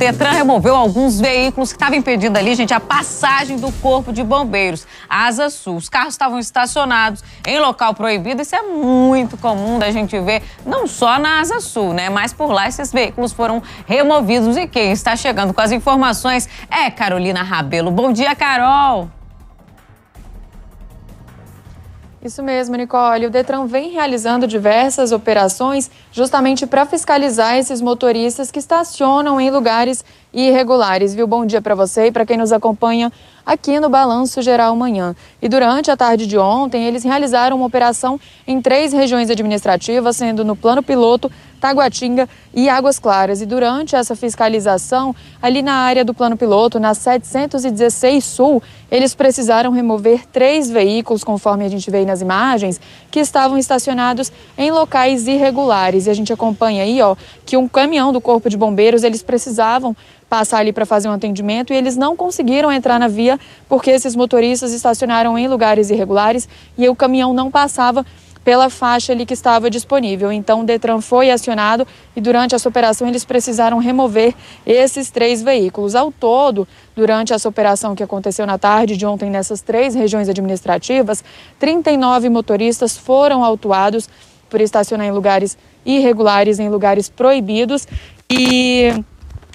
Detran removeu alguns veículos que estavam impedindo ali, gente, a passagem do Corpo de Bombeiros, Asa Sul. Os carros estavam estacionados em local proibido. Isso é muito comum da gente ver, não só na Asa Sul, né? Mas por lá esses veículos foram removidos. E quem está chegando com as informações é Carolina Rabelo. Bom dia, Carol! Isso mesmo, Nicole. O Detran vem realizando diversas operações justamente para fiscalizar esses motoristas que estacionam em lugares irregulares. Viu? Bom dia para você e para quem nos acompanha aqui no Balanço Geral Manhã. E durante a tarde de ontem, eles realizaram uma operação em três regiões administrativas, sendo no plano piloto, Taguatinga e Águas Claras. E durante essa fiscalização, ali na área do plano piloto, na 716 Sul, eles precisaram remover três veículos, conforme a gente vê aí nas imagens, que estavam estacionados em locais irregulares. E a gente acompanha aí, ó, que um caminhão do Corpo de Bombeiros, eles precisavam passar ali para fazer um atendimento e eles não conseguiram entrar na via porque esses motoristas estacionaram em lugares irregulares e o caminhão não passava pela faixa ali que estava disponível. Então o Detran foi acionado e durante essa operação eles precisaram remover esses três veículos. Ao todo, durante essa operação que aconteceu na tarde de ontem nessas três regiões administrativas, 39 motoristas foram autuados por estacionar em lugares irregulares, em lugares proibidos e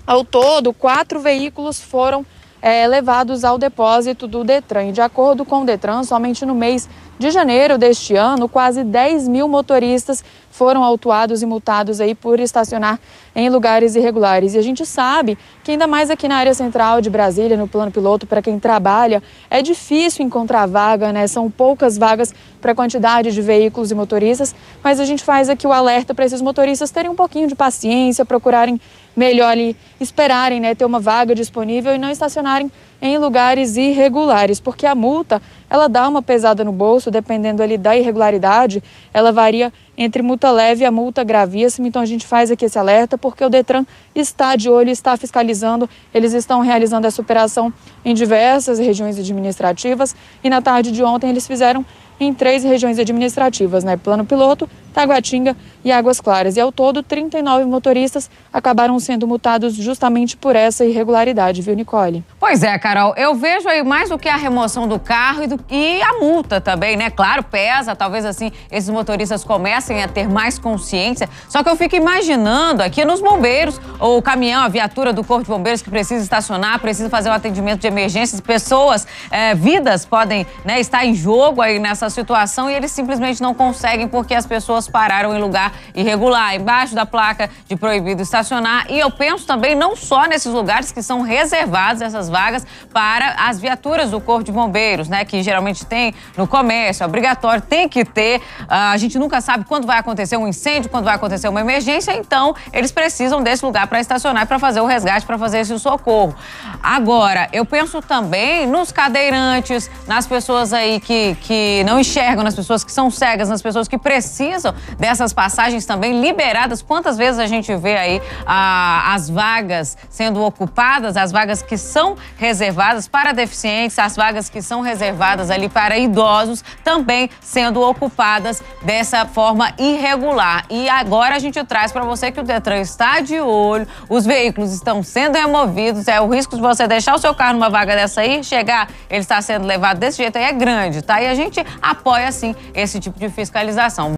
ao todo, quatro veículos foram é, levados ao depósito do Detran. E de acordo com o Detran, somente no mês de janeiro deste ano, quase 10 mil motoristas foram autuados e multados aí por estacionar em lugares irregulares. E a gente sabe que ainda mais aqui na área central de Brasília, no plano piloto, para quem trabalha, é difícil encontrar vaga, né? São poucas vagas para a quantidade de veículos e motoristas, mas a gente faz aqui o alerta para esses motoristas terem um pouquinho de paciência, procurarem melhor ali, esperarem, né, ter uma vaga disponível e não estacionarem em lugares irregulares, porque a multa, ela dá uma pesada no bolso, dependendo ali da irregularidade, ela varia entre multa leve e a multa gravíssima, então a gente faz aqui esse alerta, porque o Detran está de olho, está fiscalizando, eles estão realizando essa operação em diversas regiões administrativas. E na tarde de ontem eles fizeram em três regiões administrativas, né? Plano Piloto, Taguatinga e Águas Claras. E ao todo, 39 motoristas acabaram sendo multados justamente por essa irregularidade, viu, Nicole? Pois é, Carol. Eu vejo aí mais do que a remoção do carro e, do, e a multa também, né? Claro, pesa. Talvez assim esses motoristas comecem a ter mais consciência. Só que eu fico imaginando aqui nos bombeiros, ou o caminhão, a viatura do Corpo de Bombeiros que precisa estacionar, precisa fazer um atendimento de emergências. Pessoas, é, vidas podem né, estar em jogo aí nessa situação e eles simplesmente não conseguem porque as pessoas pessoas pararam em lugar irregular, embaixo da placa de proibido estacionar. E eu penso também não só nesses lugares que são reservados essas vagas para as viaturas do Corpo de Bombeiros, né? Que geralmente tem no comércio, é obrigatório, tem que ter. Uh, a gente nunca sabe quando vai acontecer um incêndio, quando vai acontecer uma emergência, então eles precisam desse lugar para estacionar, para fazer o resgate, para fazer esse socorro. Agora, eu penso também nos cadeirantes, nas pessoas aí que, que não enxergam, nas pessoas que são cegas, nas pessoas que precisam dessas passagens também liberadas. Quantas vezes a gente vê aí as vagas sendo ocupadas, as vagas que são reservadas para deficientes, as vagas que são reservadas ali para idosos também sendo ocupadas dessa forma irregular. E agora a gente traz para você que o Detran está de olho, os veículos estão sendo removidos, é o risco de você deixar o seu carro numa vaga dessa aí, chegar, ele está sendo levado desse jeito aí é grande, tá? E a gente apoia, sim, esse tipo de fiscalização.